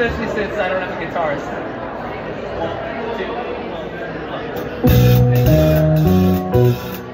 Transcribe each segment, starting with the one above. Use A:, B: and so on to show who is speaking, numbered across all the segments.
A: especially since I don't have a guitarist. One, two, one, one.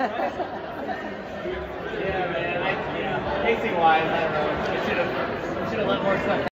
A: Yeah, man. I, yeah. Pacing wise, I don't know. Have, should have let more stuff.